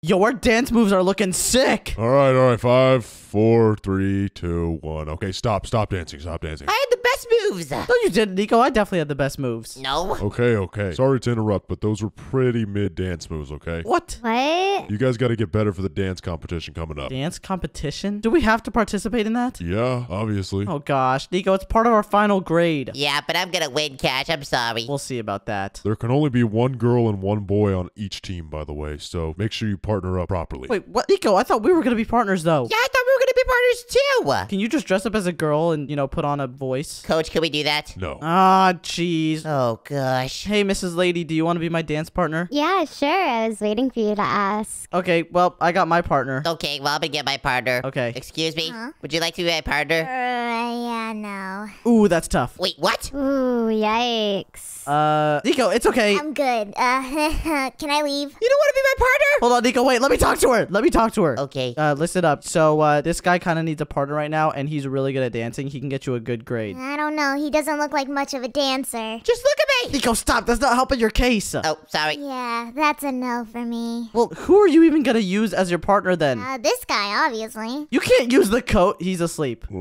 Yo, our dance moves are looking sick. All right, all right. Five, four, three, two, one. Okay, stop, stop dancing, stop dancing. I had the best moves. No, you didn't, Nico. I definitely had the best moves. No. Okay, okay. Sorry to interrupt, but those were pretty mid dance moves, okay? What? What? You guys got to get better for the dance competition coming up. Dance competition? Do we have to participate in that? Yeah, obviously. Oh gosh, Nico, it's part of our final grade. Yeah, but I'm gonna win, Cash. I'm sorry. We'll see about that. There can only be one girl and one boy on each team, by the way, so make sure you partner up properly. Wait, what? Nico, I thought we were gonna be partners though. Yeah, I thought we were gonna be partners too. Can you just dress up as a girl and, you know, put on a voice? Coach, can we do that? No. Ah, jeez. Oh gosh. Hey, Mrs. Lady, do you want to be my dance partner? Yeah, sure. I was waiting for you to ask. Okay, well, I got my partner. Okay, well, I'm gonna get my partner. Okay. Excuse me. Huh? Would you like to be my partner? Uh, yeah, no. Ooh, that's tough. Wait, what? Ooh, yikes. Uh, Nico, it's okay. I'm good. Uh, can I leave? You don't want to be my partner? Hold on, Nico, wait, let me talk to her. Let me talk to her. Okay. Uh, listen up. So, uh, this guy kind of needs a partner right now, and he's really good at dancing. He can get you a good grade. I don't know. He doesn't look like much of a dancer. Just look at me. Nico, stop. That's not helping your case. Oh, sorry. Yeah, that's a no for me. Well, who are you even gonna use as your partner then? Uh, this guy, obviously. You can't use the coat. He's asleep.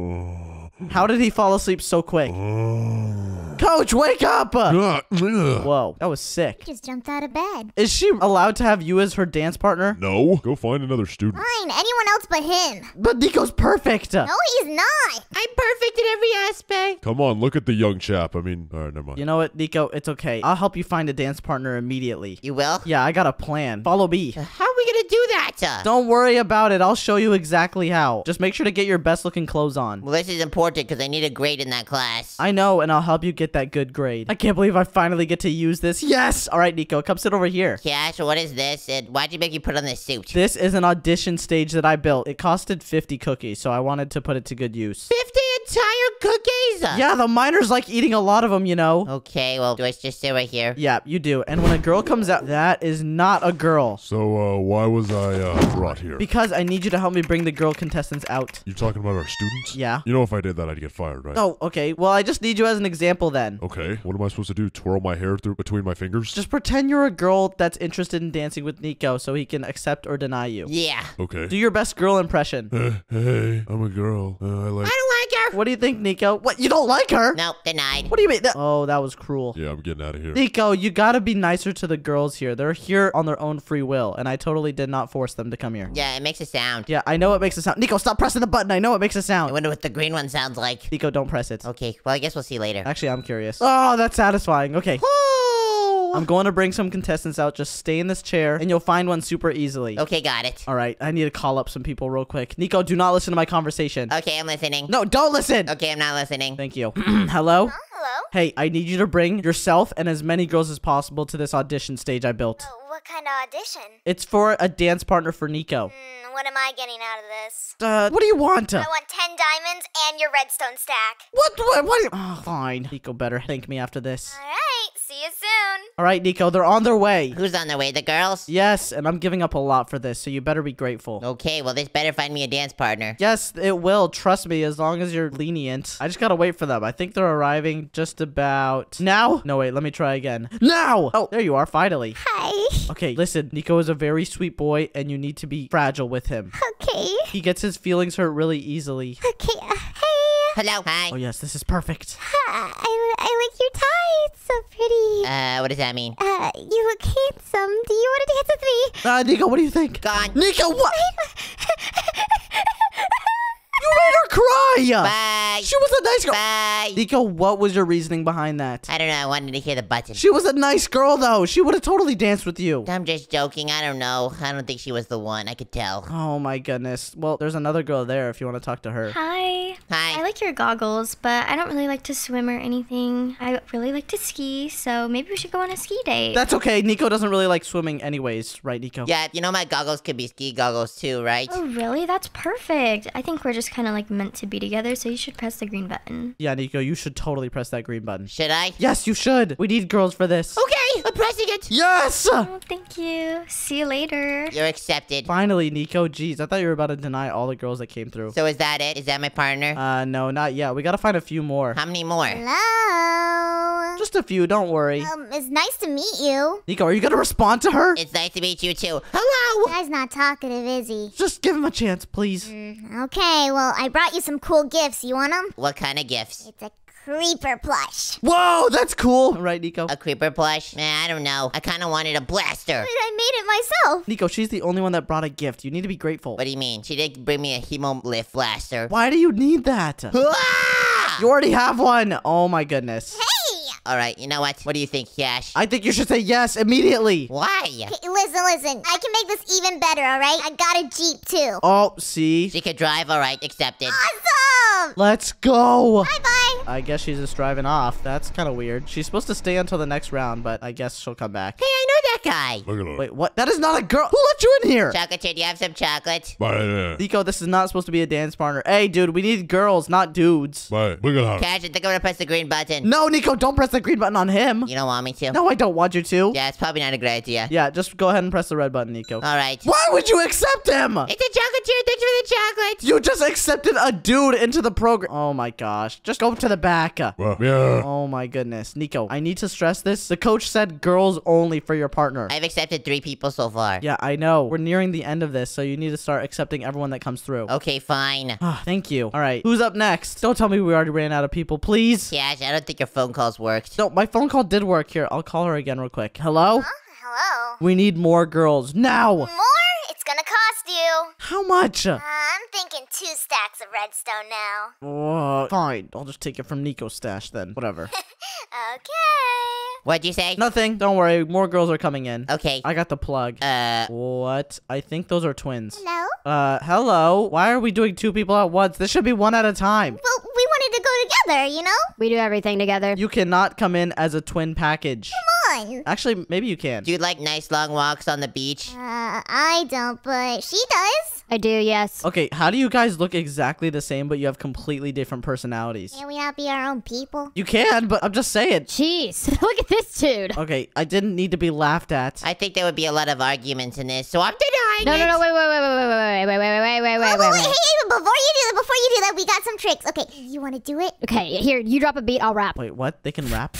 How did he fall asleep so quick? Coach, wake up! Whoa, that was sick. Just jumped out of bed. Is she allowed to have you as her dance partner? No, go find another student. Fine, anyone else but him. But Nico's perfect. No, he's not. I'm perfect in every aspect. Come on, look at the young chap. I mean, all right, never mind. You know what, Nico? It's okay. I'll help you find a dance partner immediately. You will? Yeah, I got a plan. Follow me. How are we gonna do that? Uh, Don't worry about it. I'll show you exactly how. Just make sure to get your best looking clothes on. Well, this is important because I need a grade in that class. I know, and I'll help you get that good grade. I can't believe I finally get to use this. Yes! All right, Nico, come sit over here. Cash, what is this? And why'd you make me put on this suit? This is an audition stage that I built. It costed 50 cookies, so I wanted to put it to good use. 50 entire cookies? Yeah, the miners like eating a lot of them, you know. Okay, well, do I just sit right here? Yeah, you do. And when a girl comes out, that is not a girl. So, uh, why was I uh, brought here? Because I need you to help me bring the girl contestants out. You're talking about our students? Yeah. You know, if I did that, I'd get fired, right? Oh, okay. Well, I just need you as an example then. Okay. What am I supposed to do? Twirl my hair through between my fingers? Just pretend you're a girl that's interested in dancing with Nico so he can accept or deny you. Yeah. Okay. Do your best girl impression. Uh, hey, I'm a girl. Uh, I like. I don't like her. What do you think, Nico? What? You don't like her? Nope, denied. What do you mean? That- oh, that was cruel. Yeah, I'm getting out of here. Nico, you gotta be nicer to the girls here. They're here on their own free will, and I totally did not force them to come here. Yeah, it makes a sound. Yeah, I know it makes a sound. Nico, stop pressing the button. I know it makes a sound. I wonder what the green one sounds like. Nico, don't press it. Okay, well, I guess we'll see later. Actually, I'm curious. Oh, that's satisfying. Okay. Oh! I'm going to bring some contestants out. Just stay in this chair, and you'll find one super easily. Okay, got it. All right, I need to call up some people real quick. Nico, do not listen to my conversation. Okay, I'm listening. No, don't listen. Okay, I'm not listening. Thank you. Hello? Hello? Hey, I need you to bring yourself and as many girls as possible to this audition stage I built. what kind of audition? It's for a dance partner for Nico. Hmm, what am I getting out of this? Uh, what do you want? I want 10 diamonds and your redstone stack. What? What? what oh, fine. Nico better thank me after this. Alright, see you soon. All right, Nico, they're on their way. Who's on their way? The girls? Yes, and I'm giving up a lot for this, so you better be grateful. Okay, well, this better find me a dance partner. Yes, it will. Trust me, as long as you're lenient. I just gotta wait for them. I think they're arriving just about now. No, wait, let me try again. Now! Oh, there you are, finally. Hi. Okay, listen, Nico is a very sweet boy, and you need to be fragile with him. Okay. He gets his feelings hurt really easily. Okay. Uh, hey. Hello. Hi. Oh, yes, this is perfect. I, I like your tie. It's so pretty. Uh, what does that mean? Uh, you look handsome. Do you want to dance with me? Uh, Nico, what do you think? Gone. Nico, what? You made her cry! Bye. She was a nice girl. Bye. Nico, what was your reasoning behind that? I don't know. I wanted to hear the button. She was a nice girl, though. She would have totally danced with you. I'm just joking. I don't know. I don't think she was the one. I could tell. Oh my goodness. Well, there's another girl there if you want to talk to her. Hi. Hi. I like your goggles, but I don't really like to swim or anything. I really like to ski, so maybe we should go on a ski date. That's okay. Nico doesn't really like swimming anyways, right, Nico? Yeah, you know my goggles could be ski goggles too, right? oh, really? That's perfect. I think we're just kind of like meant to be together, so you should press the green button. Yeah, Nico, you should totally press that green button. Should I? Yes, you should. We need girls for this. Okay, I'm pressing it. Yes! Oh, thank you. See you later. You're accepted. Finally, Nico. Jeez, I thought you were about to deny all the girls that came through. So is that it? Is that my partner? partner? Uh, no, not yet. We gotta find a few more. How many more? Hello. Just a few, don't worry. Um, it's nice to meet you. Nico, are you gonna respond to her? It's nice to meet you too. Hello! Guy's not talkative, is he? Just give him a chance, please. Okay, well, I brought you some cool gifts. You want them? What kind of gifts? It's a creeper plush. Whoa, that's cool. Right, Nico? A creeper plush? Eh, I don't know. I kind of wanted a blaster. But I made it myself. Nico, she's the only one that brought a gift. You need to be grateful. What do you mean? She did bring me a hemolift blaster. Why do you need that? Ah! You already have one. Oh my goodness. Hey! All right, you know what? What do you think, Yash? I think you should say yes immediately. Why? Okay, listen, listen. I can make this even better, alright? I got a Jeep, too. Oh, see? She could drive. All right, accepted. Awesome! Let's go. Bye-bye. I guess she's just driving off. That's kind of weird. She's supposed to stay until the next round, but I guess she'll come back. Hey, I know that guy. Look at her. Wait, what? That is not a girl. Who let you in here? Chocolate, do you have some chocolate? Bye. Nico, this is not supposed to be a dance partner. Hey, dude, we need girls, not dudes. Bye. Look at her. Cash, I think I'm gonna press the green button. No, Nico, don't press the green button on him. You don't want me to? No, I don't want you to. Yeah, it's probably not a great idea. Yeah, just go ahead and press the red button, Nico. All right. Why would you accept him? It's a chocolatier. Thanks for the chocolate. You just accepted a dude into the program. Oh my gosh. Just go to the back. Well, yeah. Oh my goodness. Nico, I need to stress this. The coach said girls only for your partner. I've accepted three people so far. Yeah, I know. We're nearing the end of this, so you need to start accepting everyone that comes through. Okay, fine. Ah, Thank you. All right. Who's up next? Don't tell me we already ran out of people, please. Cash, I don't think your phone calls worked. No, my phone call did work here. I'll call her again real quick. Hello? Hello. We need more girls. Now! More? It's gonna cost you. How much? Uh, I'm thinking two stacks of redstone now. Uh, fine. I'll just take it from Nico's stash then. Whatever. Okay. What'd you say? Nothing. Don't worry. More girls are coming in. Okay. I got the plug. Uh, What? I think those are twins. Hello? Uh, hello? Why are we doing two people at once? This should be one at a time. Well, we wanted to go together, you know? We do everything together. You cannot come in as a twin package. Come. Actually, maybe you can. do you like nice long walks on the beach? Uh, I don't, but she does. I do, yes. Okay, how do you guys look exactly the same, but you have completely different personalities? Can we not be our own people? You can, but I'm just saying. Jeez, look at this dude. Okay, I didn't need to be laughed at. I think there would be a lot of arguments in this, so I'm denying No, it. no, no, wait, wait, wait, wait, wait, wait, wait, wait, wait, wait, wait, Oh, wait, wait, wait, hey, wait. hey, before you do that, before you do that, we got some tricks. Okay, you want to do it? Okay, here, you drop a beat, I'll rap. Wait, what? They can rap?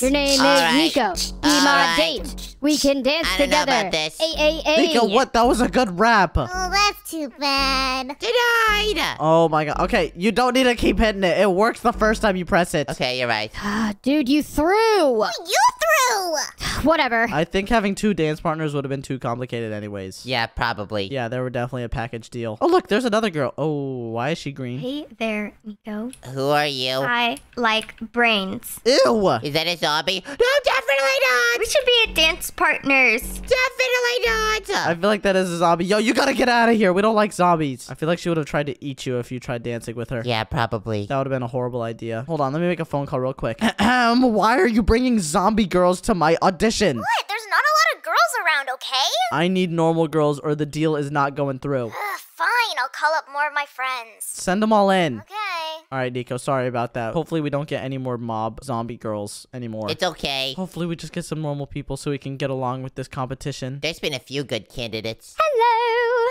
Your name All is right. Nico. Be All my right. date. We can dance I don't know together. about this. Hey, hey, hey. Nico, what? That was a good rap. Oh, that's too bad. Denied. Oh my god. Okay, you don't need to keep hitting it. It works the first time you press it. Okay, you're right. Ah, Dude, you threw. You threw. Whatever. I think having two dance partners would have been too complicated anyways. Yeah, probably. Yeah, they were definitely a package deal. Oh, look, there's another girl. Oh, why is she green? Hey there, Nico. Who are you? I like brains. Ew! Is that a zombie? No, definitely not. We should be a dance partners. Definitely not. I feel like that is a zombie. Yo, you gotta get out of here. We don't like zombies. I feel like she would have tried to eat you if you tried dancing with her. yeah, probably. That would have been a horrible idea. Hold on, let me make a phone call real quick. Ahem, why are you bringing zombie girls to my audition? What? There's not a lot of girls around, okay? I need normal girls or the deal is not going through. Ugh, fine, I'll call up more of my friends. Send them all in. Okay. All right, Nico, sorry about that. Hopefully we don't get any more mob zombie girls anymore. It's okay. Hopefully we just get some normal people so we can get along with this competition. There's been a few good candidates. Hello.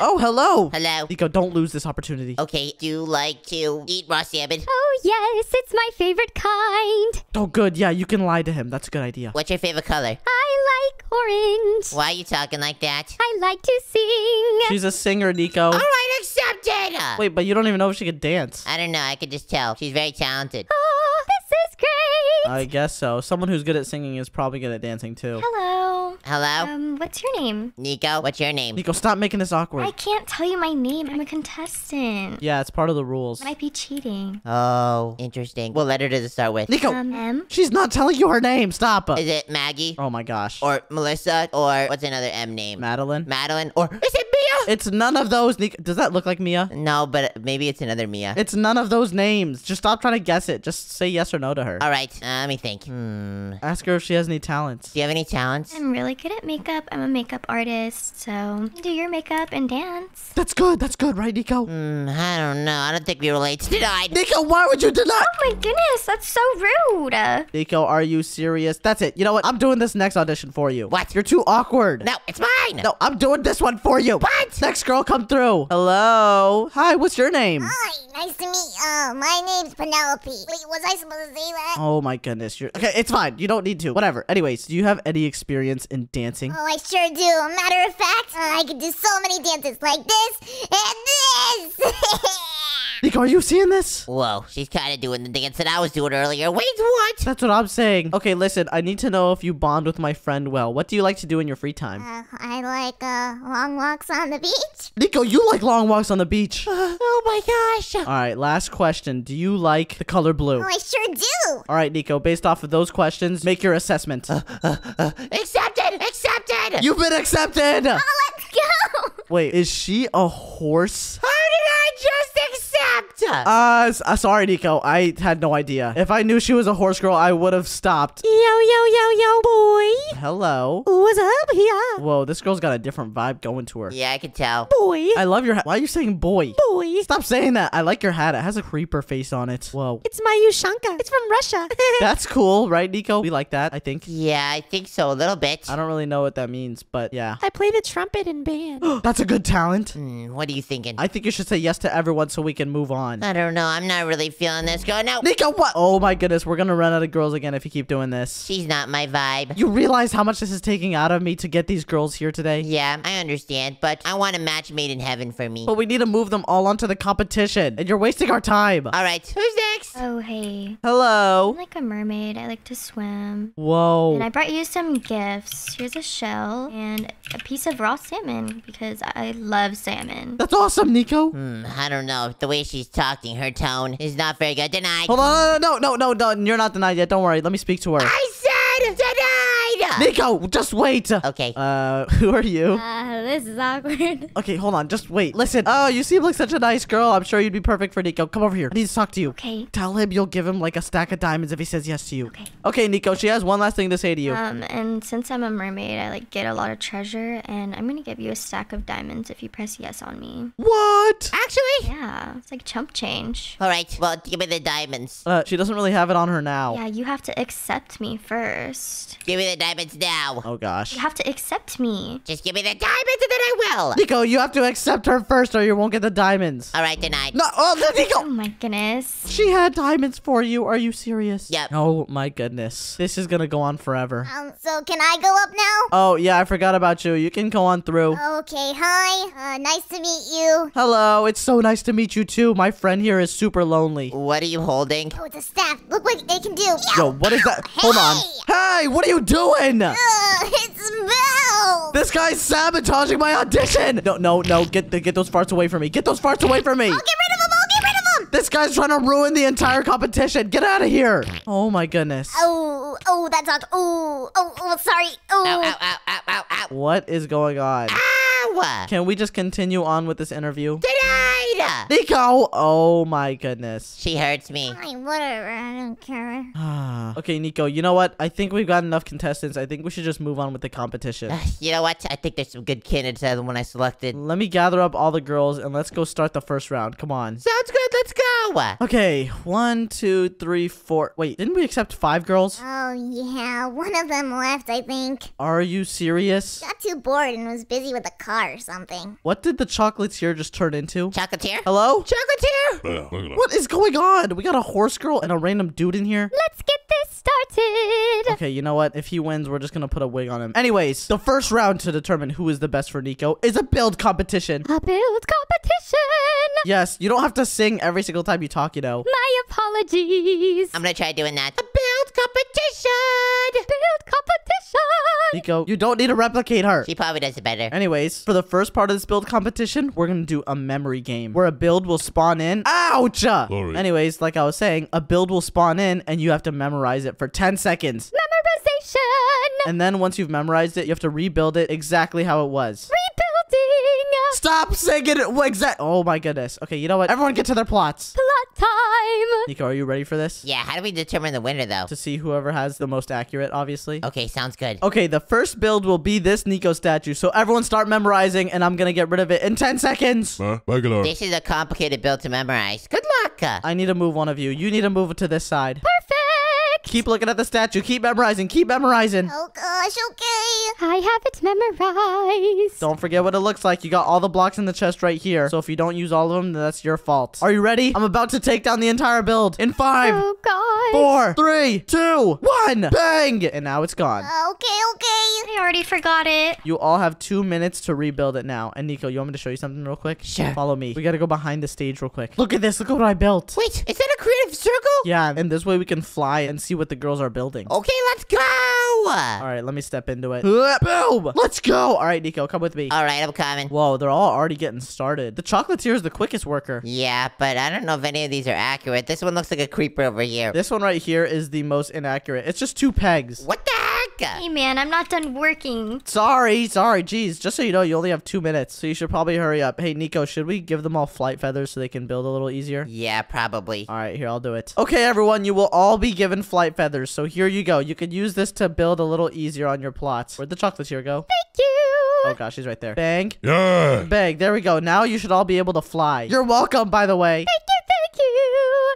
Oh, hello! Hello. Nico, don't lose this opportunity. Okay, do you like to eat raw salmon? Oh, yes, it's my favorite kind. Oh, good. Yeah, you can lie to him. That's a good idea. What's your favorite color? I like orange. Why are you talking like that? I like to sing. She's a singer, Nico. All right, accepted. Wait, but you don't even know if she could dance. I don't know. I could just tell. She's very talented. Oh, this is great. I guess so. Someone who's good at singing is probably good at dancing too. Hello. Hello? Um, what's your name? Nico, what's your name? Nico, stop making this awkward. I can't tell you my name. I'm a contestant. Yeah, it's part of the rules. Might be cheating. Oh, interesting. What letter does it start with? Nico, Um, M. she's not telling you her name. Stop. Is it Maggie? Oh my gosh. Or Melissa? Or what's another M name? Madeline? Madeline? Or is it Mia? It's none of those. Nico, does that look like Mia? No, but maybe it's another Mia. It's none of those names. Just stop trying to guess it. Just say yes or no to her. All right, uh, let me think. Hmm. Ask her if she has any talents. Do you have any talents? I'm really good at makeup. I'm a makeup artist, so do your makeup and dance. That's good. That's good, right, Nico? Hmm, I don't know. I don't think we relate. Denied. Nico, why would you deny? Oh my goodness, that's so rude. Uh, Nico, are you serious? That's it. You know what? I'm doing this next audition for you. What? You're too awkward. No, it's mine. No, I'm doing this one for you. What? Next girl, come through. Hello. Hi, what's your name? Hi, nice to meet you. Uh, my name's Penelope. Wait, was I supposed to say that? Oh my goodness. You're okay. It's fine. You don't need to. Whatever. Anyways, do you have any experience in dancing? Oh, I sure do. Matter of fact, uh, I can do so many dances like this and this. Nico, are you seeing this? Whoa, she's kind of doing the dance that I was doing earlier. Wait, what? That's what I'm saying. Okay, listen. I need to know if you bond with my friend well. What do you like to do in your free time? uh, I like uh, long walks on the beach. Nico, you like long walks on the beach. Oh my gosh. All right, last question. Do you like the color blue? Oh, I sure do. All right, Nico, based off of those questions, make your assessment. Accepted! Accepted! You've been accepted! Oh, let's go. Wait, is she a horse? How did I just accept? Uh, s- uh, sorry, Nico. I had no idea. If I knew she was a horse girl, I would have stopped. Yo, yo, yo, yo, boy. Hello. What's up here? Whoa, this girl's got a different vibe going to her. yeah, I can tell. Boy. I love your hat. Why are you saying boy? Boy. Stop saying that. I like your hat. It has a creeper face on it. Whoa. It's my Ushanka. It's from Russia. That's cool, right, Nico? We like that, I think. Yeah, I think so, a little bit. I don't really know what that means, but yeah. I play the trumpet in band. That's a good talent. Hmm, what are you thinking? I think you should say yes to everyone so we can move on. I don't know. I'm not really feeling this girl. No, Nico, what? Oh my goodness, we're gonna run out of girls again if you keep doing this. she's not my vibe. You realize how much this is taking out of me to get these girls here today? Yeah, I understand, but I want a match made in heaven for me. But we need to move them all onto the competition, and you're wasting our time. All right, who's next? Oh, hey. Hello. I'm like a mermaid. I like to swim. Whoa. And I brought you some gifts. Here's a shell and a piece of raw salmon because I love salmon. That's awesome, Nico. Hmm, I don't know. The way she's talking, her tone is not very good. Denied. Hold on, no, no, no, no, no, you're not denied yet. Don't worry. Let me speak to her. I said denied. Nico, just wait. Okay. Uh, who are you? Uh, this is awkward. Okay, hold on. Just wait. Listen. Oh, you seem like such a nice girl. I'm sure you'd be perfect for Nico. Come over here. I need to talk to you. Okay. Tell him you'll give him like a stack of diamonds if he says yes to you. Okay. Okay, Nico. She has one last thing to say to you. Um, and since I'm a mermaid, I like get a lot of treasure, and I'm gonna give you a stack of diamonds if you press yes on me. what? Actually. Yeah, it's like chump change. All right. Well, give me the diamonds. Uh, she doesn't really have it on her now. Yeah, you have to accept me first. Give me the diamonds now. Oh gosh. You have to accept me. Just give me the diamonds and then I will. Nico, you have to accept her first, or you won't get the diamonds. All right, denied. No, oh, Nico. Oh, my goodness. She had diamonds for you. Are you serious? Yep. Oh my goodness. This is gonna go on forever. Um, so can I go up now? Oh yeah, I forgot about you. You can go on through. Okay, hi. Uh, nice to meet you. Hello, it's so nice to meet you too. My friend here is super lonely. What are you holding? Oh, it's a staff. Look what it can do. Yo, what is that? Hold on. Hey, what are you doing? Ugh, it's Mel. This guy's sabotaging my audition. No, no, no. Get the, get those farts away from me. Get those farts away from me. I'll Get rid of them. I'll get rid of him. This guy's trying to ruin the entire competition. Get out of here. Oh my goodness. Oh, oh, that talk. Oh, oh, oh, sorry. Oh. ow, ow, ow, ow, ow. What is going on? Ah, Ow! Can we just continue on with this interview? Denied! Nico! Oh my goodness. She hurts me. Fine, whatever. I don't care. okay, Nico, you know what? I think we've got enough contestants. I think we should just move on with the competition. You know what? I think there's some good candidates out of the one I selected. Let me gather up all the girls and let's go start the first round. Come on. Sounds good. Let's. Okay, one, two, three, four. Wait, didn't we accept five girls? Oh, yeah. One of them left, I think. Are you serious? Got too bored and was busy with a car or something. What did the chocolatier just turn into? Chocolatier? Hello? Chocolatier? Yeah, look at that. What is going on? We got a horse girl and a random dude in here? Let's get this started. Okay, you know what? If he wins, we're just gonna put a wig on him. Anyways, the first round to determine who is the best for Nico is a build competition. A build competition. Yes, you don't have to sing every single time you talk, you know. My apologies. I'm gonna try doing that. A build competition! build competition. Nico, you don't need to replicate her. She probably does it better. Anyways, for the first part of this build competition, we're gonna do a memory game where a build will spawn in. Ouch! Sorry. Anyways, like I was saying, a build will spawn in and you have to memorize it for 10 seconds. Memorization. And then once you've memorized it, you have to rebuild it exactly how it was. Rebuilding. Stop singing it exact. Oh my goodness. Okay, you know what? Everyone get to their plots. Plot time. Nico, are you ready for this? Yeah, how do we determine the winner, though? To see whoever has the most accurate, obviously. Okay, sounds good. Okay, the first build will be this Nico statue. So everyone start memorizing, and I'm gonna get rid of it in 10 seconds. Huh? Regular. This is a complicated build to memorize. Good luck! I need to move one of you. You need to move it to this side. Perfect. Keep looking at the statue. Keep memorizing. Keep memorizing. Oh gosh, okay. I have it memorized. Don't forget what it looks like. You got all the blocks in the chest right here. So if you don't use all of them, then that's your fault. Are you ready? I'm about to take down the entire build in five, Oh gosh. four, three, two, one. Bang! And now it's gone. Okay, okay. I already forgot it. You all have two minutes to rebuild it now. And Nico, you want me to show you something real quick? Sure. Follow me. We gotta go behind the stage real quick. Look at this. Look at what I built. Wait, is that a creative circle? Yeah, and this way we can fly and see what the girls are building. Okay, let's go. All right, let me step into it. Uh, boom! Let's go. All right, Nico, come with me. All right, I'm coming. Whoa, they're all already getting started. The chocolatier is the quickest worker. Yeah, but I don't know if any of these are accurate. This one looks like a creeper over here. This one right here is the most inaccurate. It's just two pegs. What the heck? Hey man, I'm not done working. Sorry, sorry. Jeez, just so you know, you only have two minutes, so you should probably hurry up. Hey, Nico, should we give them all flight feathers so they can build a little easier? Yeah, probably. All right, here, I'll do it. Okay, everyone, you will all be given flight feathers, so here you go. You can use this to build a little easier on your plots. Where'd the chocolatier go? Thank you. Oh gosh, she's right there. Bang. Yeah. Bang. There we go. Now you should all be able to fly. You're welcome, by the way. Thank you. Thank you.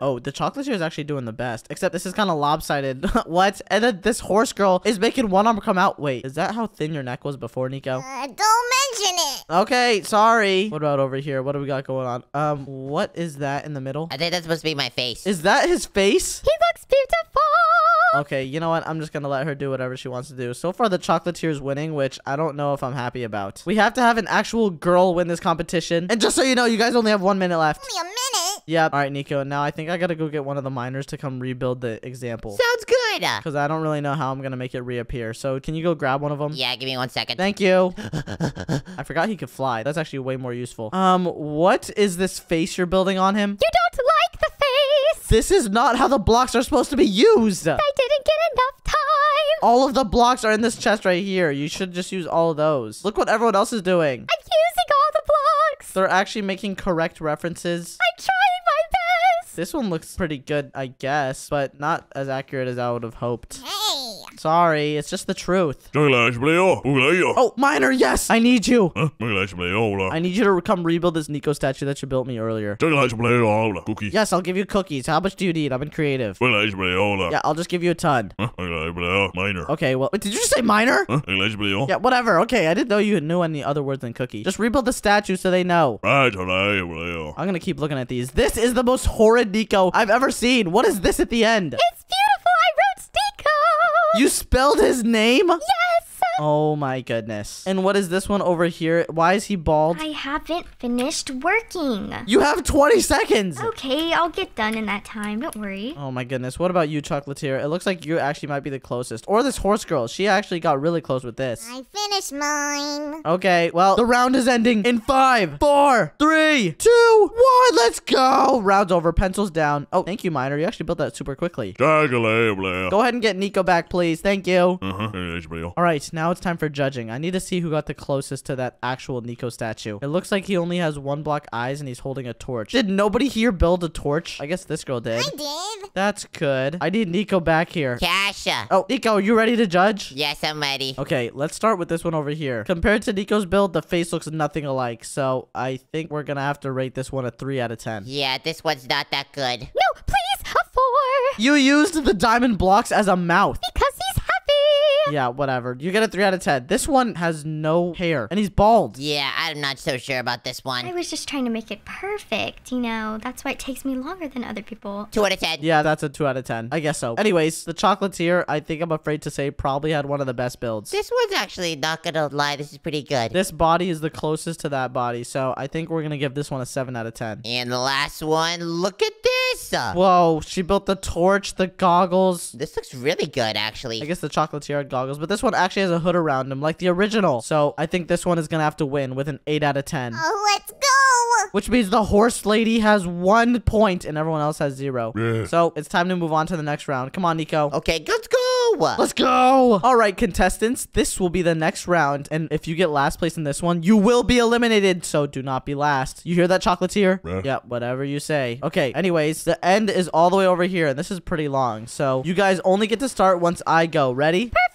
Oh, the chocolatier is actually doing the best. Except this is kind of lopsided. what? And then this horse girl is making one arm come out. Wait, is that how thin your neck was before, Nico? Uh, don't mention it. Okay, sorry. What about over here? What do we got going on? Um, what is that in the middle? I think that's supposed to be my face. Is that his face? He looks beautiful. Okay, you know what? I'm just gonna let her do whatever she wants to do. So far, the chocolatier is winning, which I don't know if I'm happy about. We have to have an actual girl win this competition. And just so you know, you guys only have one minute left. Only a minute. Yep. All right, Nico. Now I think I gotta go get one of the miners to come rebuild the example. Sounds good. Because I don't really know how I'm gonna make it reappear. So can you go grab one of them? yeah, give me one second. Thank you. I forgot he could fly. That's actually way more useful. Um, what is this face you're building on him? You don't like the face. This is not how the blocks are supposed to be used. I didn't get enough time. All of the blocks are in this chest right here. You should just use all of those. Look what everyone else is doing. I'm using all the blocks. They're actually making correct references. I'm trying my best. This one looks pretty good, I guess, but not as accurate as I would have hoped. Hey. Sorry, it's just the truth. Oh. Oh, Miner, yes! I need you! I I need you to come rebuild this Nico statue that you built me earlier. Cookie. Yes, I'll give you cookies. How much do you need? I'm in creative. Yeah, I'll just give you a ton. Minor. Okay, well, wait, did you just say miner? Yeah, whatever. Okay, I didn't know you knew any other words than cookie. Just rebuild the statue so they know. I'm gonna keep looking at these. This is the most horrid Nico I've ever seen. What is this at the end? It's You spelled his name? Oh my goodness. And what is this one over here? Why is he bald? I haven't finished working. You have 20 seconds. Okay, I'll get done in that time. Don't worry. Oh my goodness. What about you, Chocolatier? It looks like you actually might be the closest. Or this horse girl. She actually got really close with this. I finished mine. Okay, well, the round is ending in five, four, three, two, one. Let's go. Round's over. Pencils down. Oh, thank you, Miner. You actually built that super quickly. Go ahead and get Nico back, please. Thank you. Uh-huh. All right, now it's time for judging. I need to see who got the closest to that actual Nico statue. It looks like he only has one block eyes and he's holding a torch. Did nobody here build a torch? I guess this girl did. I did. That's good. I need Nico back here. Kasha. Oh, Nico, are you ready to judge? Yes, I'm ready. Okay, let's start with this one over here. Compared to Nico's build, the face looks nothing alike. So I think we're gonna have to rate this one a 3 out of 10. Yeah, this one's not that good. No, please, a four. You used the diamond blocks as a mouth. Because he's happy. Yeah, whatever. You get a 3 out of 10. This one has no hair and he's bald. Yeah, I'm not so sure about this one. I was just trying to make it perfect, you know. That's why it takes me longer than other people. Two out of ten. Yeah, that's a 2 out of 10. I guess so. Anyways, the chocolatier, I think I'm afraid to say, probably had one of the best builds. This one's actually not gonna lie. This is pretty good. This body is the closest to that body, so I think we're gonna give this one a 7 out of 10. And the last one, look at this. Whoa, she built the torch, the goggles. This looks really good, actually. I guess the chocolatier had goggles, but this one actually has a hood around him, like the original. So I think this one is gonna have to win with an 8 out of 10. Oh, let's go. Which means the horse lady has one point and everyone else has zero. Yeah. So it's time to move on to the next round. Come on, Nico. Okay, let's go. Let's go! All right, contestants, this will be the next round, and if you get last place in this one, you will be eliminated, so do not be last. You hear that, Chocolatier? Yeah. Yeah, whatever you say. Okay, anyways, the end is all the way over here, and this is pretty long, so you guys only get to start once I go. Ready? Perfect.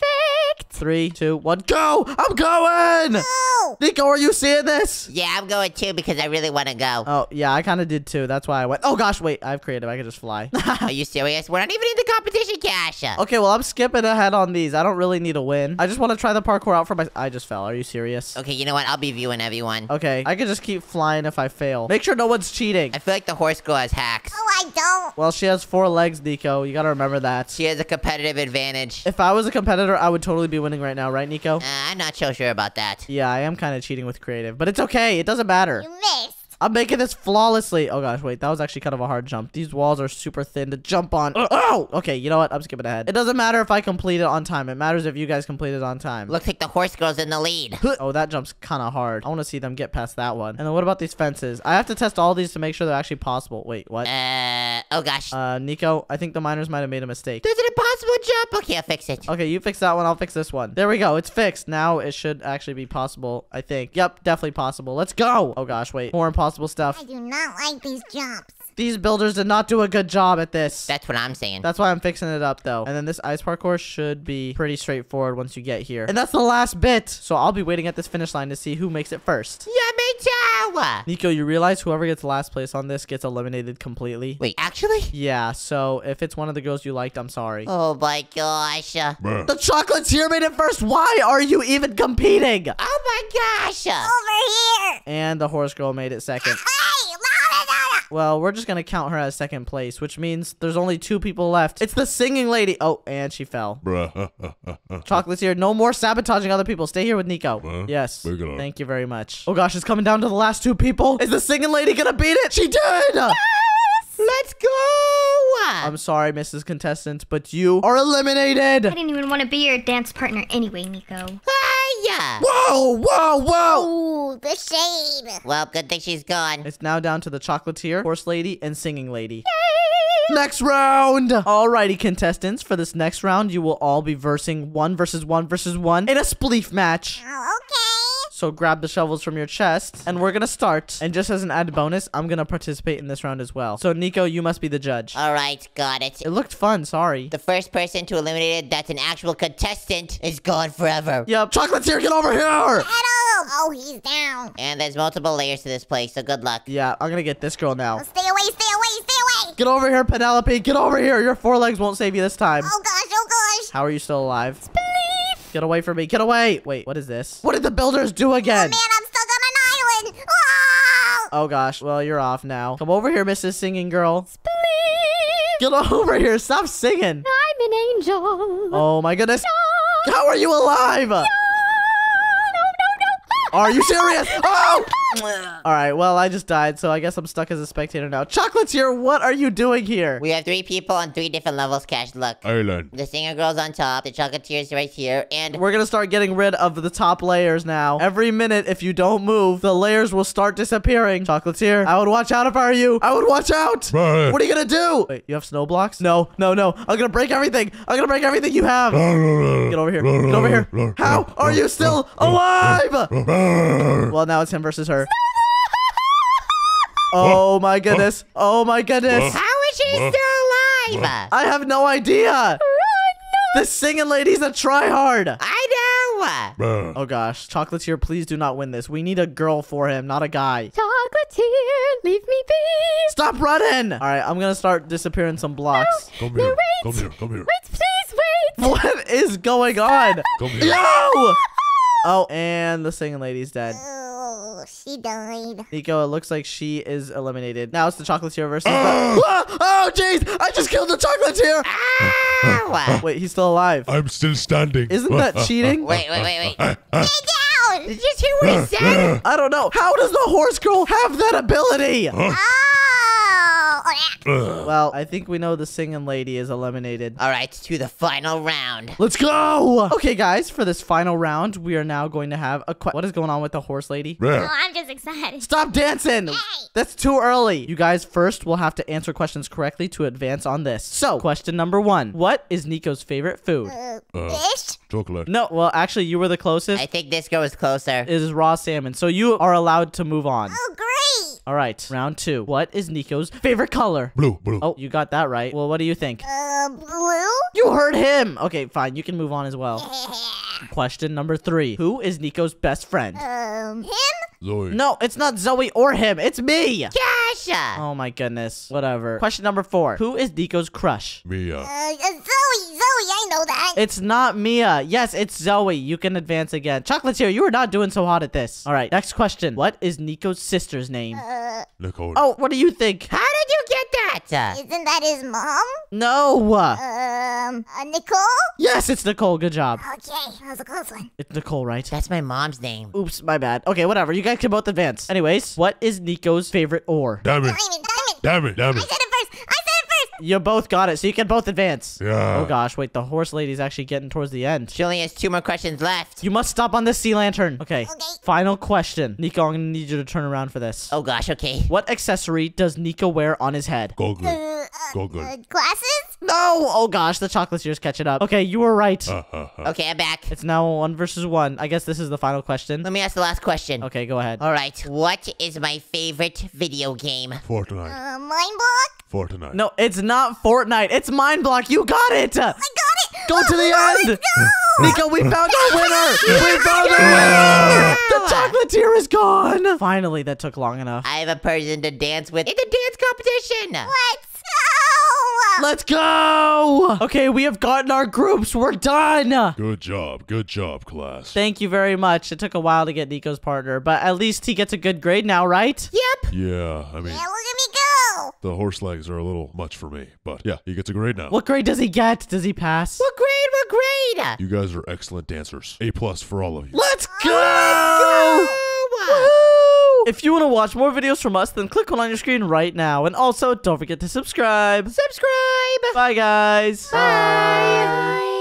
Three, two, one, go! I'm going! Oh. Nico, are you seeing this? Yeah, I'm going too because I really want to go. Oh, yeah, I kind of did too. That's why I went. Oh, gosh, wait, I have creative. I can just fly. Are you serious? We're not even in the competition, Cash. Okay, well, I'm skipping ahead on these. I don't really need a win. I just want to try the parkour out for my... I just fell. Are you serious? Okay, you know what? I'll be viewing everyone. Okay, I can just keep flying if I fail. Make sure no one's cheating. I feel like the horse girl has hacks. Oh, I don't. Well, she has four legs, Nico. You gotta remember that. She has a competitive advantage. If I was a competitor, I would totally be winning right now, right, Nico? Uh, I'm not so sure about that. Yeah, I am kind of cheating with creative, but it's okay. It doesn't matter. You missed. I'm making this flawlessly. Oh gosh, wait, that was actually kind of a hard jump. These walls are super thin to jump on. Uh, oh, okay, you know what? I'm skipping ahead. It doesn't matter if I complete it on time. It matters if you guys complete it on time. Looks like the horse girl's in the lead. Oh, that jump's kind of hard. I want to see them get past that one. And then what about these fences? I have to test all these to make sure they're actually possible. Wait, what? Uh, oh gosh. Uh, Nico, I think the miners might have made a mistake. There's an impossible jump. Okay, I'll fix it. Okay, you fix that one. I'll fix this one. There we go. It's fixed. Now it should actually be possible, I think. Yep, definitely possible. Let's go. Oh gosh, wait. More impossible stuff. I do not like these jumps. These builders did not do a good job at this. That's what I'm saying. That's why I'm fixing it up though. And then this ice parkour should be pretty straightforward once you get here. And that's the last bit. So I'll be waiting at this finish line to see who makes it first. yeah, me too. Nico, you realize whoever gets last place on this gets eliminated completely? Wait, actually? Yeah, so if it's one of the girls you liked, I'm sorry. Oh my gosh. Bruh. The chocolatier made it first. Why are you even competing? oh my gosh. Over here. And the horse girl made it second. Hey, louder, louder. Well, we're just gonna count her as second place, which means there's only two people left. It's the singing lady. Oh, and she fell. Bruh. Chocolatier. No more sabotaging other people. Stay here with Nico. Well, yes. big enough. Thank you very much. Oh gosh, it's coming down to the last two people. Is the singing lady gonna beat it? She did! Yes! Let's go. I'm sorry, Mrs. Contestant, but you are eliminated. I didn't even want to be your dance partner anyway, Nico. Ah! Hiya. Whoa, whoa, whoa! Ooh, the shade. Well, good thing she's gone. It's now down to the chocolatier, horse lady, and singing lady. Next round! Alrighty, contestants. For this next round, you will all be versing one versus one versus one in a spleef match. Oh, okay. So grab the shovels from your chest, and we're gonna start. And just as an added bonus, I'm gonna participate in this round as well. So Nico, you must be the judge. All right, got it. It looked fun, sorry. The first person to eliminate it that's an actual contestant is gone forever. Yep, chocolatier, get over here! Oh, he's down. And there's multiple layers to this place, so good luck. Yeah, I'm gonna get this girl now. Oh, stay away, stay away, stay away. Get over here, Penelope, get over here! Your four legs won't save you this time. Oh gosh, oh gosh. How are you still alive? Get away from me, get away! Wait, what is this? What did the builders do again? Oh, Man, I'm stuck on an island. Ah! Oh gosh, well, you're off now. Come over here, Mrs. Singing Girl. Get over here, stop singing. I'm an angel. Oh my goodness. How are you alive? Are you serious? Oh! All right, well, I just died, so I guess I'm stuck as a spectator now. Chocolatier, what are you doing here? We have three people on three different levels, Cash. Look. Island. The singer girl's on top, the chocolatiers right here, and We're gonna start getting rid of the top layers now. Every minute, if you don't move, the layers will start disappearing. Chocolatier, I would watch out if I were you. I would watch out. Bruh. What are you gonna do? Wait, you have snow blocks? No, no, no. I'm gonna break everything. I'm gonna break everything you have. Get over here. Get over here. How are you still alive? Well, now it's him versus her. Oh my goodness. Oh my goodness. how is she still alive? I have no idea. This singing lady's a tryhard. I know. Bruh. Oh gosh, Chocolatier, please do not win this. We need a girl for him, not a guy. Chocolatier, leave me be. Stop running! All right, I'm gonna start disappearing some blocks. Come here. Come here. Come here. Wait, please wait. What is going on? Come here. Yo! Oh, and the singing lady's dead. Oh, she died. Nico, it looks like she is eliminated. Now it's the Chocolatier versus the... Ah! Oh, jeez! I just killed the Chocolatier! Ow. Wait, he's still alive. I'm still standing. Isn't that cheating? Wait, wait, wait, wait. Down. Did you hear what he said? I don't know. How does the horse girl have that ability? Oh. Yeah. Well, I think we know the singing lady is eliminated. All right, to the final round. Let's go! Okay, guys, for this final round, we are now going to have a que- What is going on with the horse lady? Oh, I'm just excited. Stop dancing! That's too early. You guys first will have to answer questions correctly to advance on this. So, question number one What is Nico's favorite food? Uh, Uh. fish? Chocolate. No, well, actually, you were the closest. I think this girl was closer. It is raw salmon, so you are allowed to move on. Oh, great. All right, round two. What is Nico's favorite color? Blue. Blue. Oh, you got that right. Well, what do you think? Uh, blue? You heard him! Okay, fine, you can move on as well. Question number three Who is Nico's best friend? um, him? Zoe. No, it's not Zoe or him, it's me! Cash, crush. Oh my goodness. Whatever. Question number four. Who is Nico's crush? Mia. Uh, uh, Zoe, Zoe, I know that. It's not Mia. Yes, it's Zoe. You can advance again. Chocolatier, you are not doing so hot at this. All right, next question. What is Nico's sister's name? Uh, Nicole. Oh, what do you think? How did you get that? isn't that his mom? No. Um, uh, Nicole? Yes, it's Nicole. Good job. Okay, that was a close one. It's Nicole, right? That's my mom's name. Oops, my bad. Okay, whatever. You guys can both advance. Anyways, what is Nico's favorite ore? Damn it. Diamond, diamond. Damn You both got it, so you can both advance. Yeah. Oh gosh, wait, the horse lady's actually getting towards the end. She only has two more questions left. You must stop on this sea lantern. Okay. Okay. Final question. Nico, I'm gonna need you to turn around for this. Oh gosh, okay. What accessory does Nico wear on his head? Go good. Uh, uh, Go good. uh, glasses? No! Oh gosh, the chocolatier's catching up. Okay, you were right. Okay, I'm back. It's now one versus one. I guess this is the final question. Let me ask the last question. Okay, go ahead. All right. What is my favorite video game? Fortnite. Uh, mind block? Fortnite. No, it's not Fortnite. It's Mind Block. You got it. I got it. Go to the Oh, end. let's. Nico, we found our winner. We found our winner. The chocolatier is gone. Finally, that took long enough. I have a person to dance with in the dance competition. Let's go. Let's go. Okay, we have gotten our groups. We're done. Good job. Good job, class. Thank you very much. It took a while to get Nico's partner, but at least he gets a good grade now, right? Yep. Yeah, I mean, Yeah, look at me go. the horse legs are a little much for me. But yeah, he gets a grade now. What grade does he get? Does he pass? What grade? What grade? You guys are excellent dancers. A plus for all of you. Let's go! Oh, Woohoo! If you want to watch more videos from us, then click one on your screen right now. And also, don't forget to subscribe. subscribe. Bye, guys. Bye.